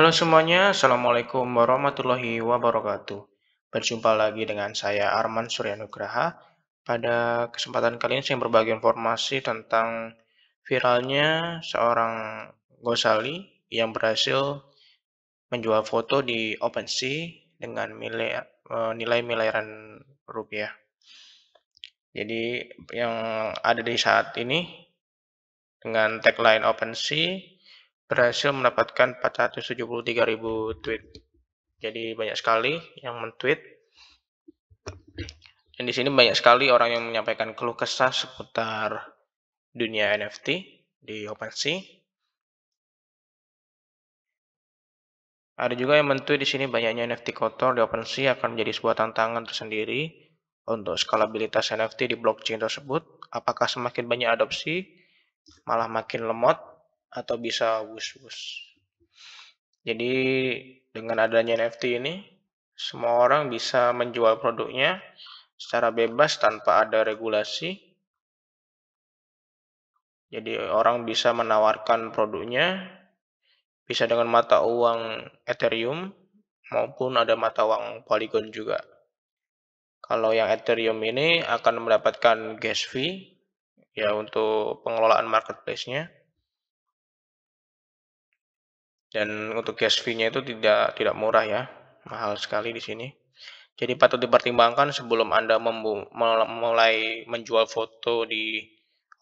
Halo semuanya, Assalamualaikum warahmatullahi wabarakatuh. Berjumpa lagi dengan saya Arman Suryanugraha. Pada kesempatan kali ini saya berbagi informasi tentang viralnya seorang Gosali yang berhasil menjual foto di OpenSea dengan nilai, eh, nilai miliaran rupiah. Jadi yang ada di saat ini dengan tagline OpenSea berhasil mendapatkan 473.000 tweet. Jadi banyak sekali yang men-tweet. Dan di sini banyak sekali orang yang menyampaikan keluh kesah seputar dunia NFT di OpenSea. Ada juga yang men-tweet di sini banyaknya NFT kotor di OpenSea akan menjadi sebuah tantangan tersendiri untuk skalabilitas NFT di blockchain tersebut. Apakah semakin banyak adopsi, malah makin lemot, atau bisa wus-wus. Jadi dengan adanya NFT ini, semua orang bisa menjual produknya secara bebas tanpa ada regulasi. Jadi orang bisa menawarkan produknya bisa dengan mata uang Ethereum maupun ada mata uang Polygon juga. Kalau yang Ethereum ini akan mendapatkan gas fee ya untuk pengelolaan marketplace-nya dan untuk gas fee-nya itu tidak tidak murah ya, mahal sekali di sini. Jadi patut dipertimbangkan sebelum Anda mulai menjual foto di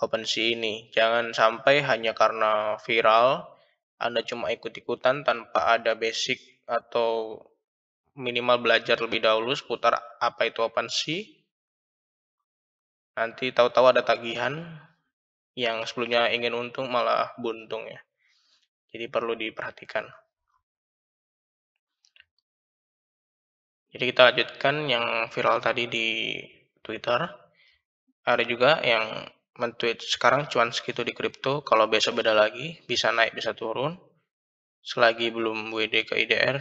OpenSea ini. Jangan sampai hanya karena viral, Anda cuma ikut-ikutan tanpa ada basic atau minimal belajar lebih dahulu seputar apa itu OpenSea. Nanti tahu-tahu ada tagihan yang sebelumnya ingin untung malah buntung ya. Jadi perlu diperhatikan. Jadi kita lanjutkan yang viral tadi di Twitter. Ada juga yang men-tweet sekarang cuan segitu di kripto, kalau besok beda lagi, bisa naik bisa turun. Selagi belum WD ke IDR,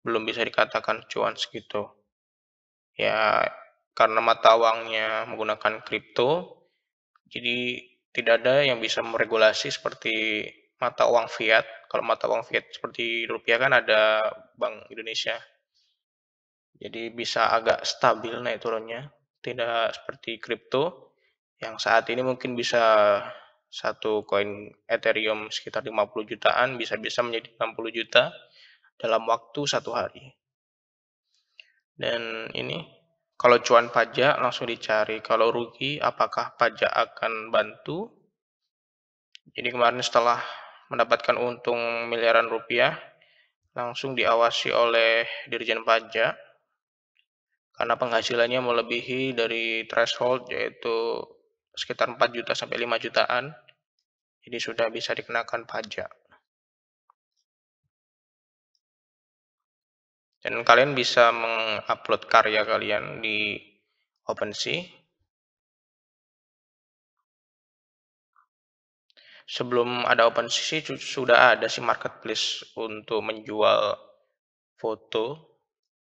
belum bisa dikatakan cuan segitu. Ya, karena mata uangnya menggunakan kripto, jadi tidak ada yang bisa meregulasi seperti mata uang fiat. Kalau mata uang fiat seperti rupiah kan ada Bank Indonesia. Jadi bisa agak stabil naik turunnya, tidak seperti kripto yang saat ini mungkin bisa satu koin Ethereum sekitar 50 jutaan bisa-bisa menjadi 60 juta dalam waktu satu hari. Dan ini kalau cuan pajak langsung dicari, kalau rugi apakah pajak akan bantu? Jadi kemarin setelah mendapatkan untung miliaran rupiah langsung diawasi oleh Dirjen Pajak karena penghasilannya melebihi dari threshold yaitu sekitar 4 juta sampai 5 jutaan. Jadi sudah bisa dikenakan pajak. Dan kalian bisa mengupload karya kalian di OpenSea sebelum ada OpenSea sudah ada sih marketplace untuk menjual foto,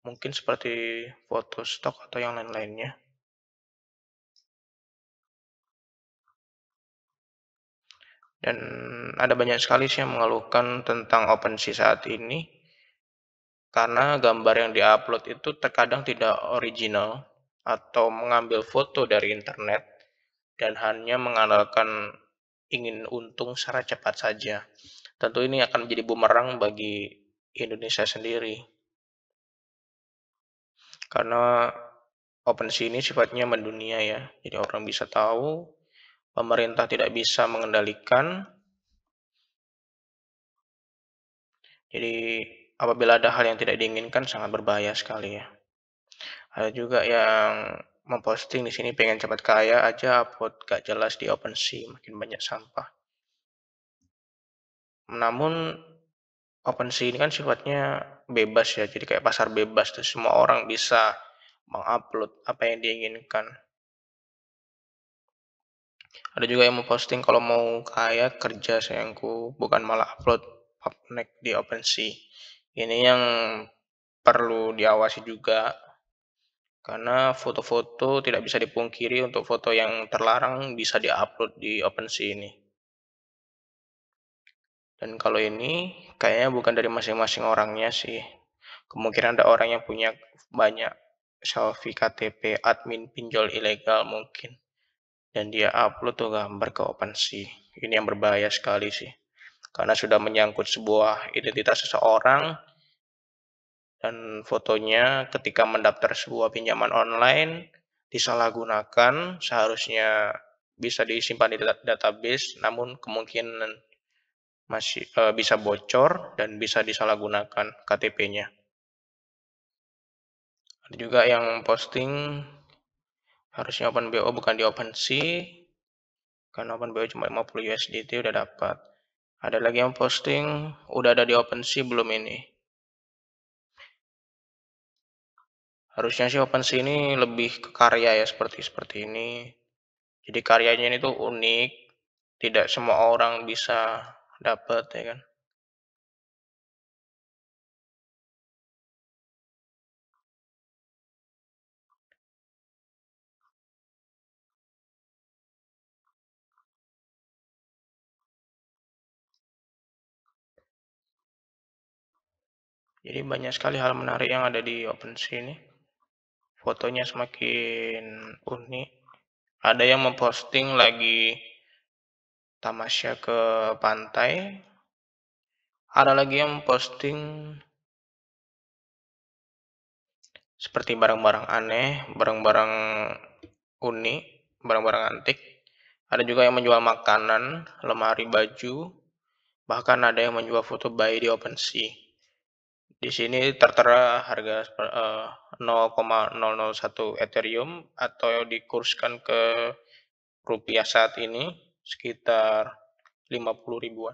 mungkin seperti foto stok atau yang lain-lainnya. Dan ada banyak sekali sih yang mengeluhkan tentang OpenSea saat ini, karena gambar yang diupload itu terkadang tidak original atau mengambil foto dari internet dan hanya mengandalkan ingin untung secara cepat saja. Tentu ini akan menjadi bumerang bagi Indonesia sendiri. Karena OpenSea ini sifatnya mendunia ya, jadi orang bisa tahu, pemerintah tidak bisa mengendalikan. Jadi apabila ada hal yang tidak diinginkan sangat berbahaya sekali ya. Ada juga yang memposting di sini pengen cepat kaya aja upload gak jelas di OpenSea makin banyak sampah. Namun OpenSea ini kan sifatnya bebas ya, jadi kayak pasar bebas tuh semua orang bisa mengupload apa yang diinginkan. Ada juga yang memposting kalau mau kaya kerja sayangku, bukan malah upload pubnek di OpenSea. Ini yang perlu diawasi juga karena foto-foto tidak bisa dipungkiri untuk foto yang terlarang bisa diupload di OpenSea ini. Dan kalau ini kayaknya bukan dari masing-masing orangnya sih. Kemungkinan ada orang yang punya banyak selfie KTP admin pinjol ilegal mungkin. Dan dia upload tuh gambar ke OpenSea. Ini yang berbahaya sekali sih. Karena sudah menyangkut sebuah identitas seseorang dan fotonya ketika mendaftar sebuah pinjaman online disalahgunakan seharusnya bisa disimpan di database namun kemungkinan masih e, bisa bocor dan bisa disalahgunakan KTP-nya. Ada juga yang posting harusnya OpenBO bukan di OpenSea karena OpenBO cuma 50 USDT udah dapat. Ada lagi yang posting udah ada di OpenSea belum ini. Harusnya sih OpenSea ini lebih ke karya ya seperti seperti ini. Jadi karyanya ini tuh unik, tidak semua orang bisa dapat ya kan Jadi banyak sekali hal menarik yang ada di OpenSea ini. Fotonya semakin unik. Ada yang memposting lagi tamasya ke pantai. Ada lagi yang posting seperti barang-barang aneh, barang-barang unik, barang-barang antik. Ada juga yang menjual makanan, lemari baju, bahkan ada yang menjual foto bayi di OpenSea. Di sini tertera harga uh, eh, 0,001 Ethereum atau dikurskan ke rupiah saat ini sekitar 50 ribuan.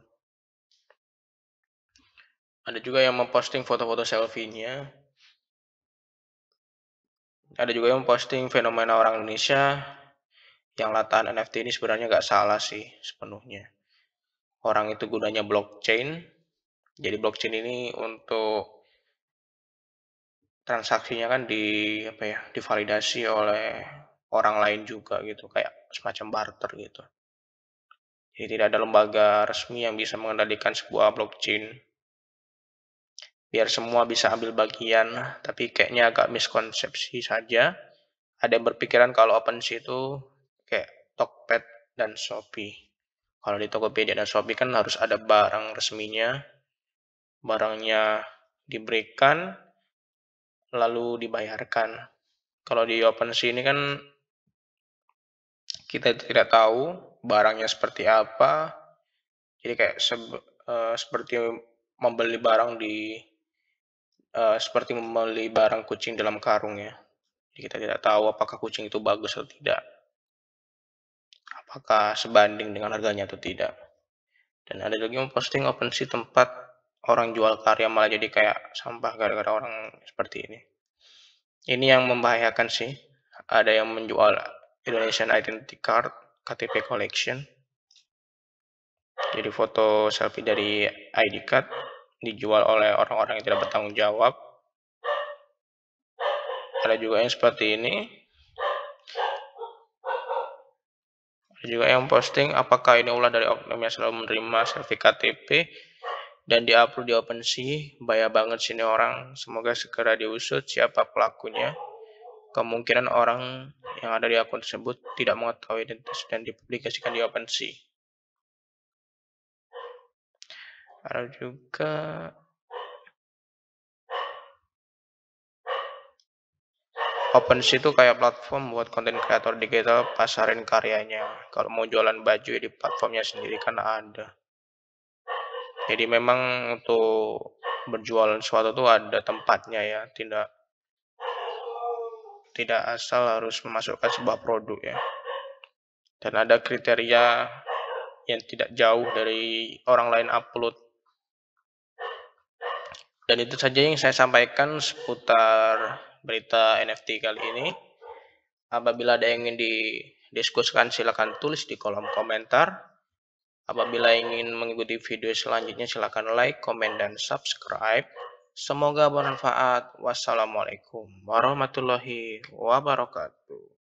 Ada juga yang memposting foto-foto selfie-nya. Ada juga yang memposting fenomena orang Indonesia yang latahan NFT ini sebenarnya nggak salah sih sepenuhnya. Orang itu gunanya blockchain. Jadi blockchain ini untuk transaksinya kan di apa ya divalidasi oleh orang lain juga gitu kayak semacam barter gitu. Jadi tidak ada lembaga resmi yang bisa mengendalikan sebuah blockchain. Biar semua bisa ambil bagian, tapi kayaknya agak miskonsepsi saja. Ada yang berpikiran kalau OpenSea itu kayak Tokped dan Shopee. Kalau di Tokopedia dan Shopee kan harus ada barang resminya. Barangnya diberikan, lalu dibayarkan. Kalau di OpenSea ini kan kita tidak tahu barangnya seperti apa. Jadi kayak se uh, eh, seperti membeli barang di uh, seperti membeli barang kucing dalam karung ya. Jadi kita tidak tahu apakah kucing itu bagus atau tidak. Apakah sebanding dengan harganya atau tidak. Dan ada lagi yang posting OpenSea tempat orang jual karya malah jadi kayak sampah gara-gara orang seperti ini. Ini yang membahayakan sih. Ada yang menjual Indonesian Identity Card KTP collection. Jadi foto selfie dari ID card dijual oleh orang-orang yang tidak bertanggung jawab. Ada juga yang seperti ini. Ada juga yang posting apakah ini ulah dari oknum yang selalu menerima selfie KTP dan diupload di OpenSea. Bahaya banget sini orang. Semoga segera diusut siapa pelakunya. Kemungkinan orang yang ada di akun tersebut tidak mengetahui identitas dan dipublikasikan di OpenSea. Ada juga OpenSea itu kayak platform buat konten kreator digital pasarin karyanya. Kalau mau jualan baju di platformnya sendiri kan ada. Jadi memang untuk berjualan sesuatu tuh ada tempatnya ya, tidak tidak asal harus memasukkan sebuah produk ya. Dan ada kriteria yang tidak jauh dari orang lain upload. Dan itu saja yang saya sampaikan seputar berita NFT kali ini. Apabila ada yang ingin didiskusikan silakan tulis di kolom komentar. Apabila ingin mengikuti video selanjutnya silakan like, komen, dan subscribe. Semoga bermanfaat. Wassalamualaikum warahmatullahi wabarakatuh.